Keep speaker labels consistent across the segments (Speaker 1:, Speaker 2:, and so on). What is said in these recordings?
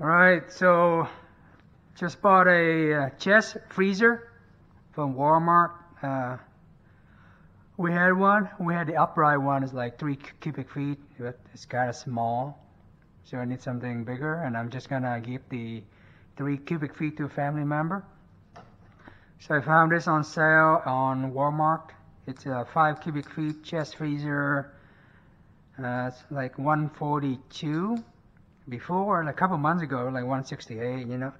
Speaker 1: Alright, so just bought a uh, chest freezer from Walmart. Uh, we had one. We had the upright one. It's like three cubic feet, but it's kind of small. So I need something bigger, and I'm just gonna give the three cubic feet to a family member. So I found this on sale on Walmart. It's a five cubic feet chest freezer. Uh, it's like 142 before, like a couple months ago, like 168, you know.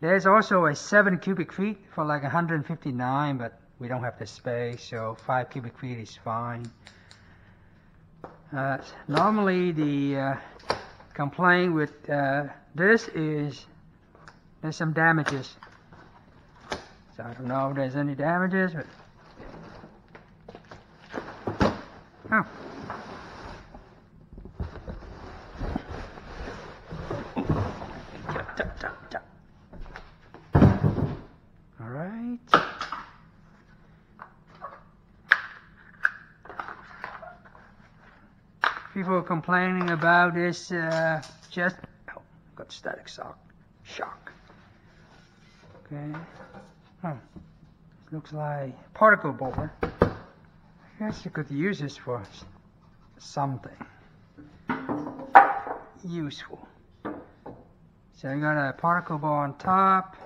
Speaker 1: There's also a 7 cubic feet for like 159, but we don't have the space, so 5 cubic feet is fine. Uh, normally, the uh, complaint with uh, this is there's some damages. So I don't know if there's any damages, but. Oh. All right. People complaining about this uh, just oh, got static shock. Shock. Okay. Oh, looks like particle board. I guess you could use this for something useful. So I got a particle board on top.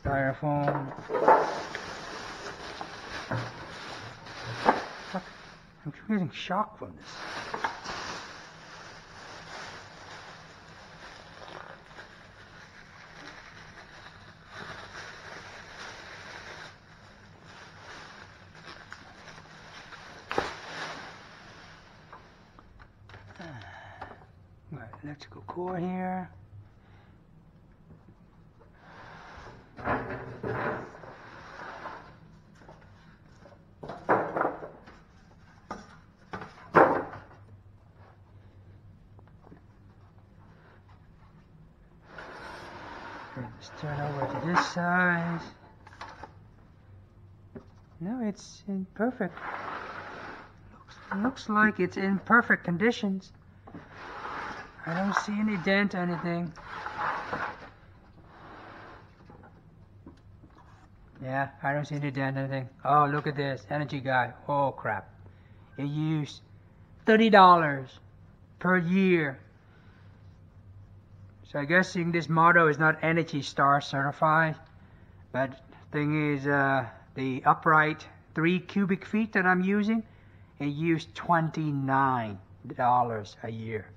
Speaker 1: Styrofoam. I'm getting shock from this. Electrical core here. Okay, Let's turn over to this side. No, it's in perfect. Looks, looks like it's in perfect conditions. I don't see any dent or anything. Yeah, I don't see any dent or anything. Oh, look at this. Energy Guide. Oh, crap. It used $30 per year. So I guessing this model is not Energy Star certified. But thing is, uh, the upright 3 cubic feet that I'm using, it used $29 a year.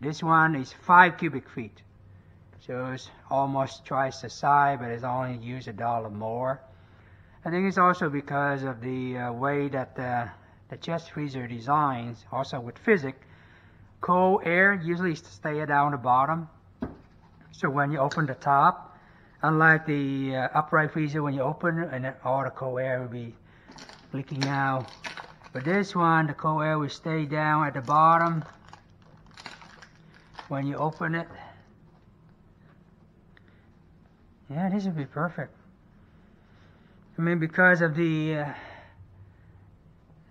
Speaker 1: This one is 5 cubic feet. So it's almost twice the size, but it's only used a dollar more. I think it's also because of the uh, way that the, the chest freezer designs, also with physics, cold air usually stays down the bottom. So when you open the top, unlike the uh, upright freezer, when you open and all the cold air will be leaking out. But this one, the cold air will stay down at the bottom when you open it. Yeah, this would be perfect. I mean, because of the, uh,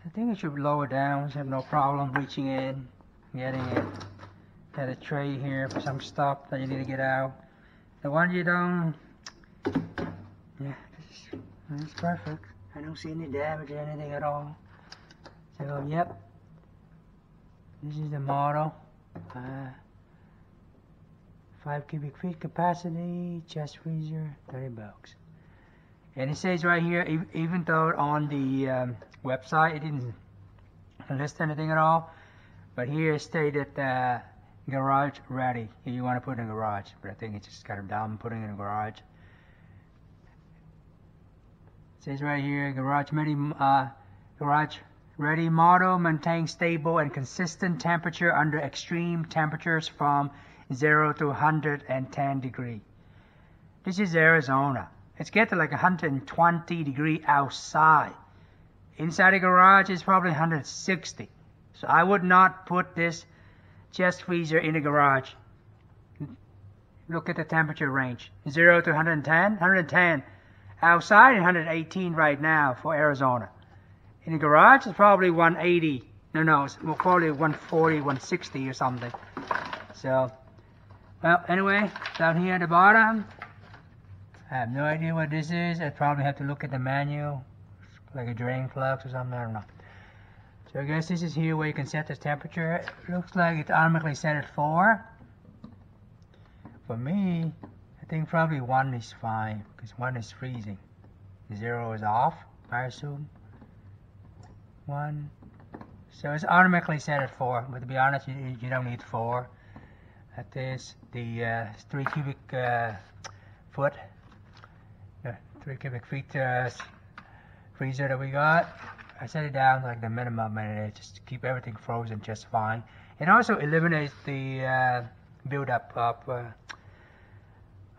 Speaker 1: I think it should lower down. So have no problem reaching in, getting it. Got a tray here for some stuff that you need to get out. The one you don't, yeah, this is, perfect. I don't see any damage or anything at all. So, yep, this is the model. Uh, 5 cubic feet capacity, chest freezer, 30 bucks. And it says right here, ev- even though on the um, website it didn't list anything at all, but here it stated uh, garage ready. If you want to put in a garage, but I think it's just kind of dumb putting in a garage. Says right here, garage ready, uh, garage ready model maintains stable and consistent temperature under extreme temperatures from 0 to 110 degree. This is Arizona. It's getting like 120 degree outside. Inside the garage is probably 160. So I would not put this chest freezer in the garage. Look at the temperature range. 0 to 110, 110. Outside 118 right now for Arizona. In the garage it's probably 180, No, no, it's more probably 140, 160 or something. So, well, anyway, down here at the bottom, I have no idea what this is. I probably have to look at the manual, like a drain flux or something. I don't know. So I guess this is here where you can set the temperature. It looks like it's automatically set at four. For me, think probably one is fine because one is freezing. Zero is off, I assume. One. So it's automatically set at four, but to be honest, you, you don't need four. That is the uh, three cubic uh, foot, three cubic feet uh, freezer that we got. I set it down like the minimum and it just keep everything frozen just fine. It also eliminates the uh, buildup of uh,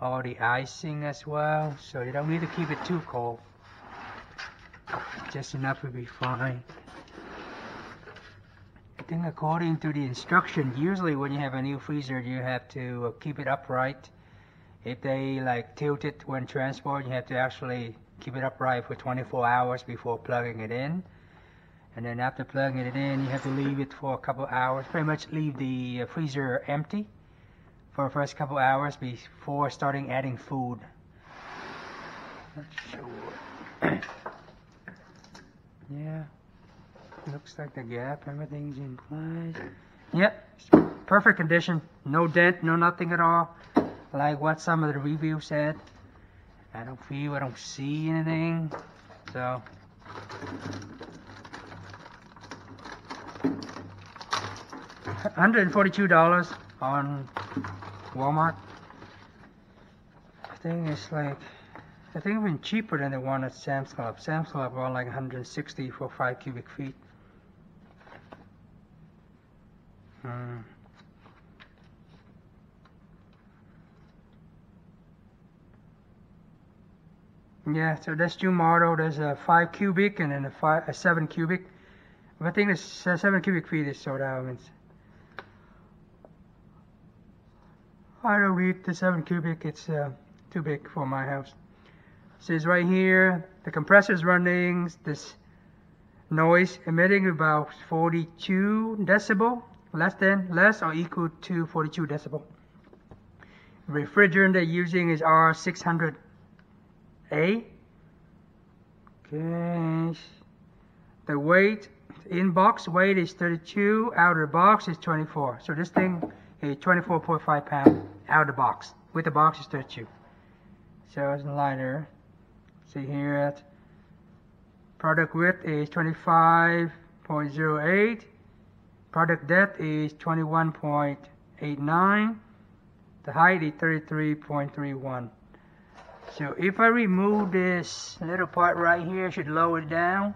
Speaker 1: all the icing as well, so you don't need to keep it too cold. Just enough will be fine. I think according to the instruction, usually when you have a new freezer, you have to uh, keep it upright. If they like tilt it when transport, you have to actually keep it upright for 24 hours before plugging it in. And then after plugging it in, you have to leave it for a couple hours. Pretty much leave the uh, freezer empty for the first couple hours before starting adding food. Yeah. Looks like the gap, everything's in place. Yep, perfect condition. No dent, no nothing at all. Like what some of the reviews said. I don't feel, I don't see anything. So, $142 on Walmart. I think it's like, I think even cheaper than the one at Sam's Club. Sam's Club are like 160 for 5 cubic feet. Hmm. Yeah, so that's two model. There's a 5 cubic and then a, five, a 7 cubic. I think the 7 cubic feet is sold out. It's, I don't read the 7 cubic, it's uh, too big for my house. Says right here, the compressor is running this noise emitting about 42 decibel, less than, less or equal to 42 decibel. refrigerant they're using is R600A. Okay. The weight, in box weight is 32, outer box is 24. So this thing is 24.5 pound out of the box. With the box is 32. So it's lighter. See here, product width is 25.08. Product depth is 21.89. The height is 33.31. So if I remove this little part right here, should lower it down.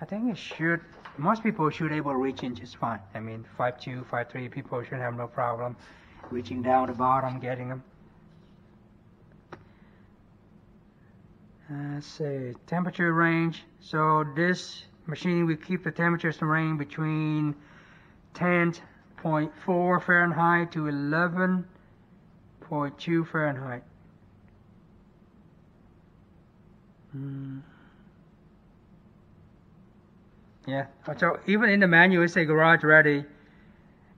Speaker 1: I think it should, most people should able to reach in just fine. I mean, 5'2", 5'3", people should have no problem reaching down the bottom, getting them. Let's see, temperature range. So this machine will keep the temperatures range between 10.4 Fahrenheit to 11.2 Fahrenheit. Mm. Yeah, so even in the manual it says garage ready,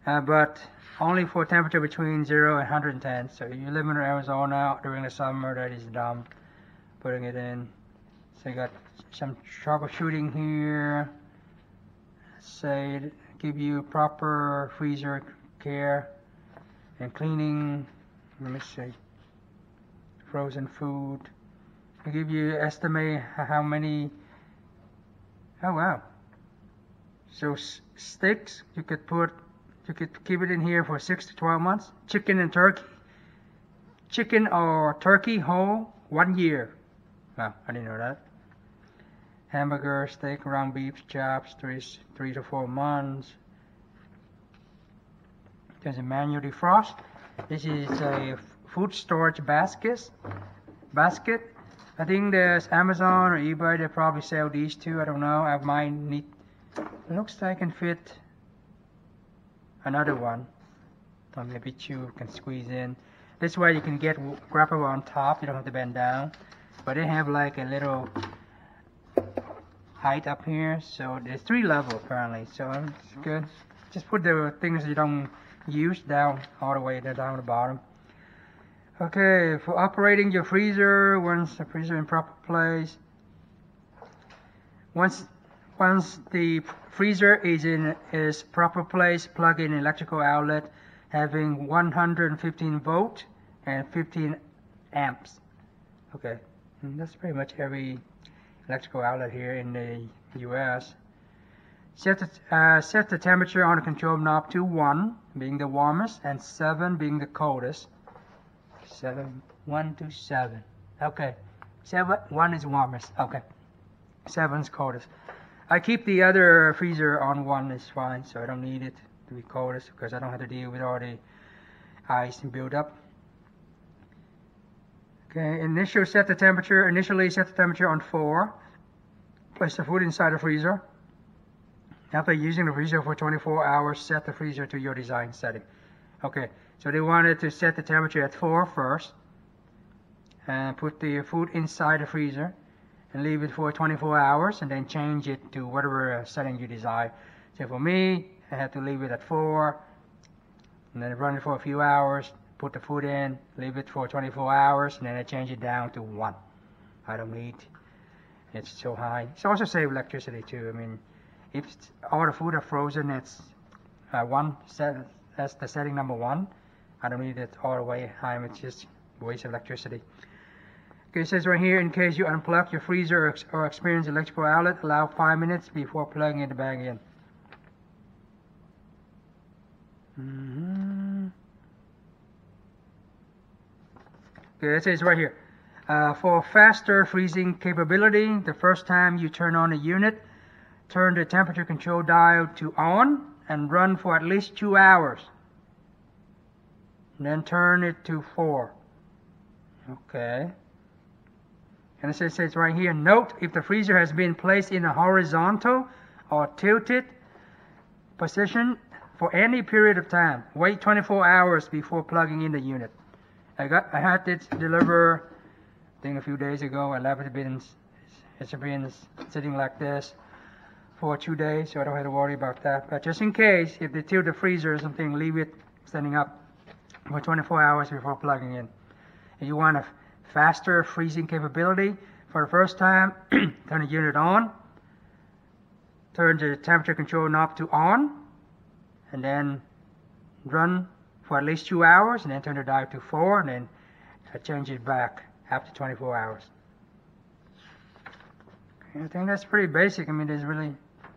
Speaker 1: uh, but only for temperature between 0 and 110. So you live in Arizona during the summer, that is dumb putting it in. So you got some troubleshooting here. Say give you proper freezer care and cleaning. Let me see. Frozen food. Give you estimate how many. Oh wow. So steaks, you could put you could keep it in here for six to twelve months. Chicken and turkey. Chicken or turkey whole one year. Wow, I didn't know that. Hamburger, steak, ground beef, chops, three three to four months. There's a manual defrost. This is a food storage basket. Basket I think there's Amazon or eBay, they probably sell these two. I don't know. I might need. Looks like I can fit another one. Or maybe two can squeeze in. This way you can get grapple on top. You don't have to bend down. But they have like a little height up here. So there's three level apparently. So it's mm-hmm. good. Just put the things you don't use down all the way down the bottom. Okay, for operating your freezer, once the freezer in proper place, once once the freezer is in its proper place, plug in electrical outlet having 115 volt and 15 amps. Okay, and that's pretty much every electrical outlet here in the US. Set the, uh, set the temperature on the control knob to 1, being the warmest, and 7 being the coldest. 7, 1 to 7. Okay, 7, 1 is warmest. Okay, 7 is coldest. I keep the other freezer on 1 is fine, so I don't need it to be coldest because I don't have to deal with all the ice and build up. Okay, initial set the temperature, initially set the temperature on 4. Place the food inside the freezer. After using the freezer for 24 hours, set the freezer to your design setting. Okay, so they wanted to set the temperature at 4 first. And put the food inside the freezer. And leave it for 24 hours and then change it to whatever setting you desire. So for me, I have to leave it at 4. And then run it for a few hours, put the food in, leave it for 24 hours, and then I change it down to 1. I don't need it's so high. It's also save electricity too. I mean, if all the food are frozen, it's uh, one set. That's the setting number one. I don't need it all the way high. It's just waste of electricity. Okay, it says right here, in case you unplug your freezer or, or experience electrical outlet, allow five minutes before plugging it back in. Mm -hmm. Okay, it says right here. Uh, for faster freezing capability, the first time you turn on a unit, turn the temperature control dial to on and run for at least two hours. And then turn it to 4. Okay. And it says right here, note if the freezer has been placed in a horizontal or tilted position for any period of time, wait 24 hours before plugging in the unit. I got I had this deliver I think a few days ago I left it been it's been sitting like this for two days, so I don't have to worry about that. But just in case, if they tilt the freezer or something, leave it standing up for 24 hours before plugging in. If you want a faster freezing capability, for the first time, turn the unit on, turn the temperature control knob to on, and then run for at least two hours, and then turn the dial to 4, and then change it back after 24 hours. I think that's pretty basic. I mean, there's really...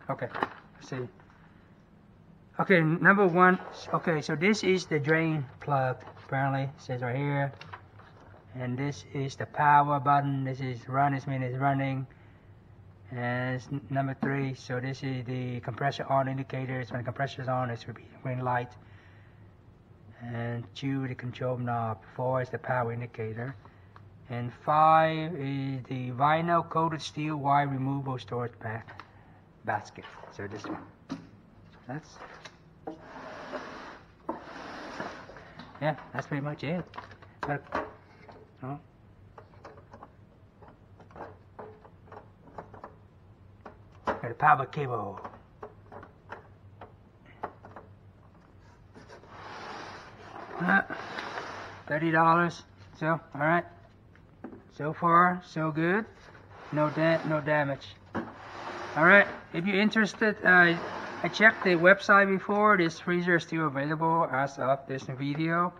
Speaker 1: Okay, let's see. Okay, number one. Okay, so this is the drain plug, apparently. It says right here. And this is the power button. This is run, this means it's running. And it's number three. So this is the compressor on indicator. It's when the compressor is on, it's green light. And two, the control knob. Four is the power indicator. And five is the vinyl coated steel wire removable storage ba basket. So this one. That's yeah, that's pretty much it. But, Got a power cable. Uh, Thirty dollars. So, all right. So far, so good. No da no damage. Alright, if you're interested, uh, I checked the website before. This freezer is still available as of this video.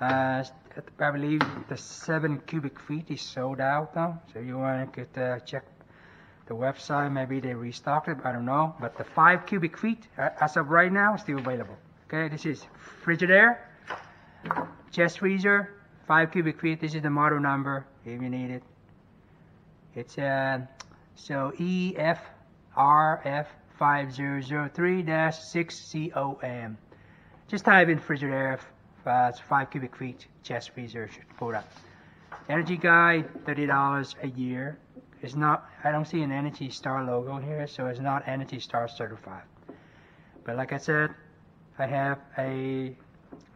Speaker 1: Uh, I believe the 7 cubic feet is sold out though. So you want to uh, check the website. Maybe they restocked it. I don't know. But the 5 cubic feet, uh, as of right now, still available. Okay, this is Frigidaire chest freezer 5 cubic feet. This is the model number if you need it. It's uh, so EFRF5003-6COM. Just type in Frigidaire, uh, it's 5 cubic feet chest freezer pull. Energy Guide, $30 a year. It's not, I don't see an Energy Star logo here, so it's not Energy Star certified. But like I said, I have a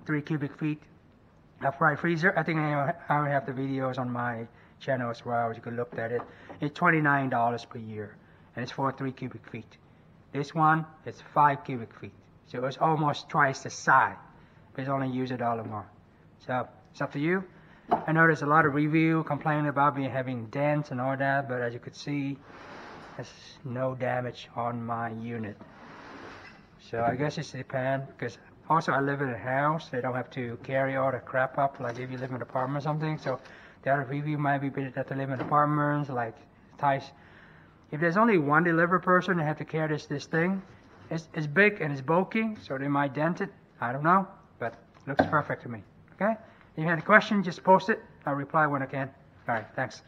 Speaker 1: 3 cubic feet upright freezer. I think I, I have the videos on my channel as well. You can look at it. It's $29 per year. and it's for three cubic feet. This one is five cubic feet, so it's almost twice the size, it's only used a dollar more. So it's up to you. I know there's a lot of review complaining about me having dents and all that, but as you could see, there's no damage on my unit. So I guess it's depend because also I live in a house. They don't have to carry all the crap up like if you live in an apartment or something. So the other review might be that they live in apartments like Thais. If there's only one delivery person they have to carry this this thing, it's, it's big and it's bulky, so they might dent it. I don't know, but looks perfect to me. Okay? If you have any questions, just post it. I'll reply when I can. All right, thanks.